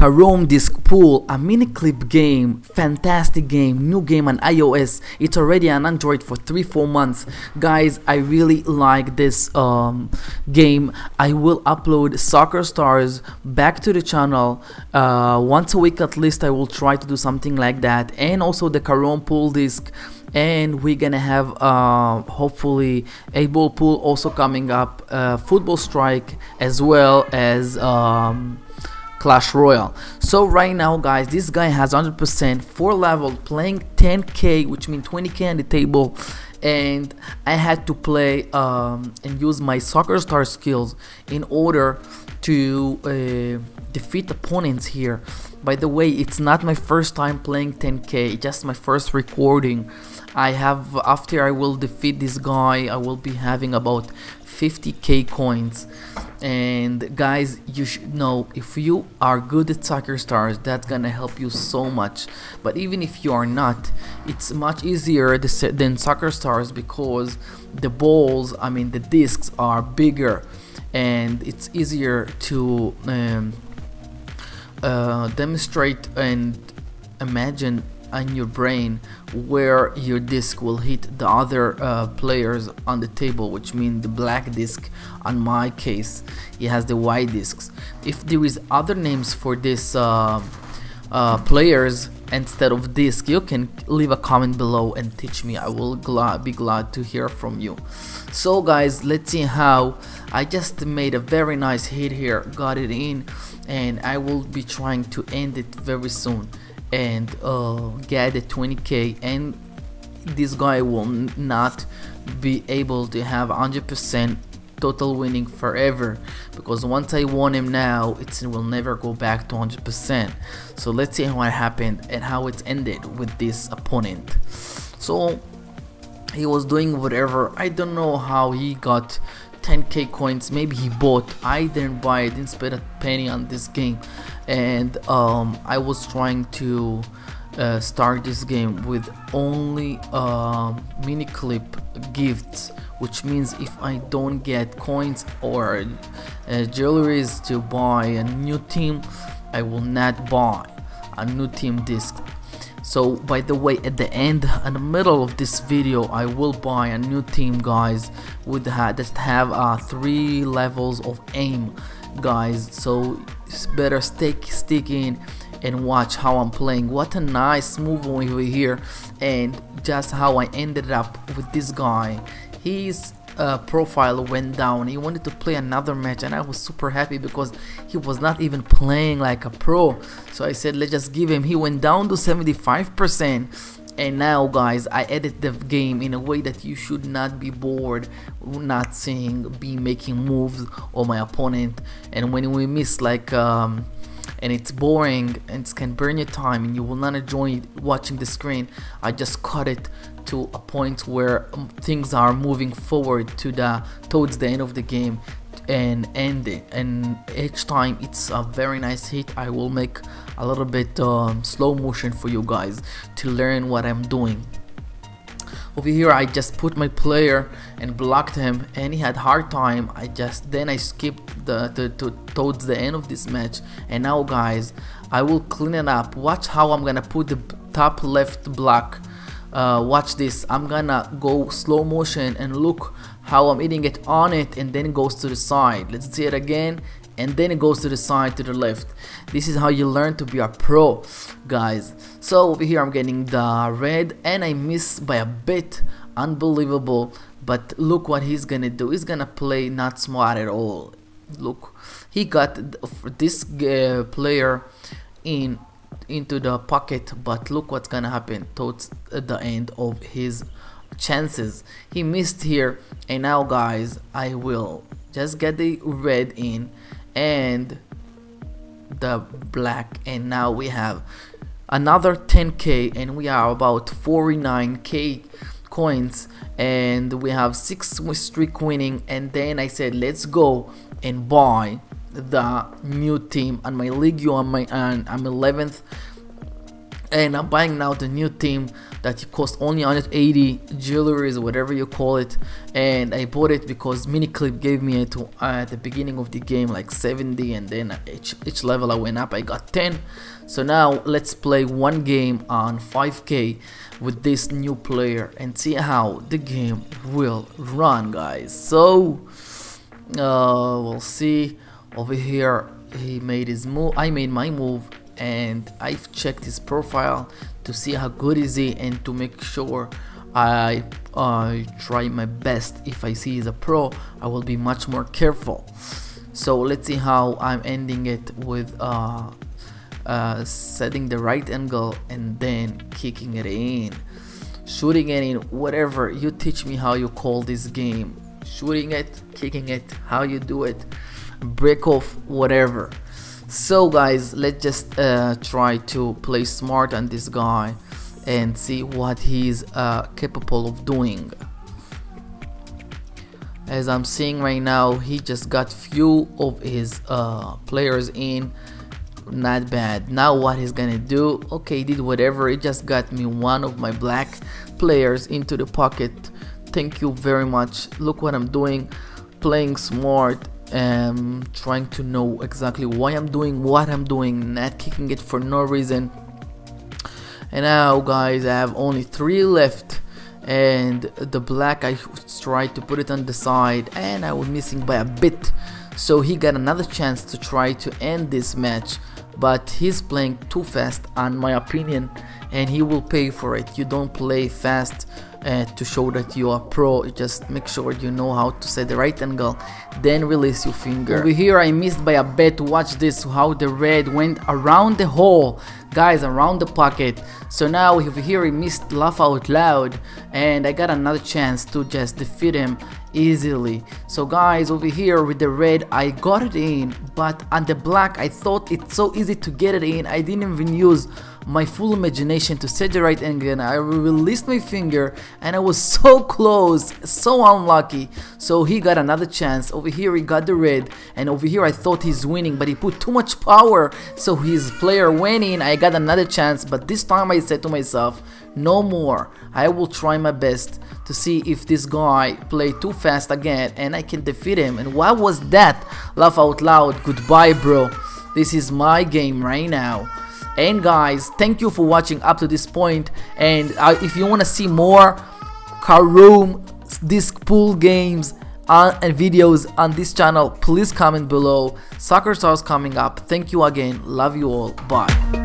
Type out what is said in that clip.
Carrom Disc Pool, a Miniclip game, fantastic game, new game on iOS. It's already on Android for 3-4 months. Guys, I really like this um, game. I will upload Soccer Stars back to the channel uh, once a week at least. I will try to do something like that, and also the Carrom Pool Disc and we're gonna have uh, hopefully a ball pool also coming up uh, football strike as well as um, Clash Royale. So right now guys, this guy has 100% 4 level playing 10k which means 20k on the table and I had to play um, and use my soccer star skills in order to uh, defeat opponents here. By the way, it's not my first time playing 10k, just my first recording. I have, after I will defeat this guy, I will be having about 50k coins. And guys you should know if you are good at soccer stars that's gonna help you so much. But even if you are not it's much easier than soccer stars because the balls I mean the discs are bigger. And it's easier to um, uh, demonstrate and imagine in your brain where your disc will hit the other uh, players on the table which means the black disc on my case it has the white discs. If there is other names for this uh, uh, players instead of disc you can leave a comment below and teach me. I will glad, be glad to hear from you. So guys let's see how I just made a very nice hit here got it in and I will be trying to end it very soon and uh, get the 20k and this guy will not be able to have 100% total winning forever because once I won him now it will never go back to 100% so let's see what happened and how it's ended with this opponent. So he was doing whatever. I don't know how he got 10k coins. Maybe he bought. I didn't buy I didn't spend a penny on this game and um, I was trying to uh, start this game with only uh, Miniclip gifts which means if I don't get coins or uh, jewelries to buy a new team I will not buy a new team disc. So by the way at the end in the middle of this video I will buy a new team guys with that have uh, three levels of aim guys. So better stick stick in and watch how I'm playing. What a nice move over here and just how I ended up with this guy. His uh, profile went down. He wanted to play another match and I was super happy because he was not even playing like a pro. So I said let's just give him. He went down to 75% and now guys I edit the game in a way that you should not be bored not seeing be making moves or my opponent. And when we miss like um, and it's boring and it can burn your time and you will not enjoy watching the screen I just cut it to a point where um, things are moving forward to the towards the end of the game and end it. And each time it's a very nice hit I will make a little bit um, slow motion for you guys to learn what I'm doing. Over here I just put my player and blocked him and he had hard time. I just then I skipped the, the to, towards the end of this match. And now guys I will clean it up. Watch how I'm gonna put the top left block. Uh, watch this. I'm gonna go slow motion and look how I'm eating it on it and then it goes to the side. Let's see it again and then it goes to the side to the left. This is how you learn to be a pro guys. So over here I'm getting the red and I miss by a bit. Unbelievable. But look what he's gonna do. He's gonna play not smart at all. Look he got this uh, player in into the pocket but look what's gonna happen towards the end of his chances. He missed here and now guys I will just get the red in and the black. And now we have another 10k and we are about 49k coins. And we have six streak winning. And then I said let's go and buy the new team. On my league you on my and I'm 11th and I'm buying now the new team that cost only 180 jewelries or whatever you call it. And I bought it because Miniclip gave me it uh, at the beginning of the game like 70 and then each, each level I went up I got 10 so now let's play one game on 5k with this new player and see how the game will run guys. So uh, we'll see. Over here he made his move I made my move and I've checked his profile to see how good is he and to make sure I uh, try my best. If I see he's a pro I will be much more careful. So let's see how I'm ending it with uh, uh, setting the right angle and then kicking it in. Shooting it in whatever. You teach me how you call this game. Shooting it kicking it how you do it. Break off whatever so guys let's just uh, try to play smart on this guy and see what he's uh, capable of doing. As I'm seeing right now he just got few of his uh, players in. Not bad. Now what he's gonna do? Okay did whatever. He just got me one of my black players into the pocket. Thank you very much. Look what I'm doing. Playing smart um, trying to know exactly why I'm doing what I'm doing, not kicking it for no reason. And now, guys, I have only three left, and the black I tried to put it on the side, and I was missing by a bit. So he got another chance to try to end this match, but he's playing too fast, on my opinion, and he will pay for it. You don't play fast uh, to show that you are pro. Just make sure you know how to set the right angle then release your finger. Over here I missed by a bit. Watch this how the red went around the hole. Guys around the pocket. So now over here he missed laugh out loud and I got another chance to just defeat him easily. So guys over here with the red I got it in but on the black I thought it's so easy to get it in. I didn't even use my full imagination to set the right angle and I released my finger and I was so close so unlucky. So he got another chance. Over here he got the red and over here I thought he's winning but he put too much power. So his player went in I got another chance but this time I said to myself no more. I will try my best to see if this guy play too fast again and I can defeat him. And what was that? Laugh out loud. Goodbye bro. This is my game right now and guys thank you for watching up to this point. And uh, if you want to see more Carrom disc pool games uh, and videos on this channel please comment below. Soccer stars coming up. Thank you again. Love you all. Bye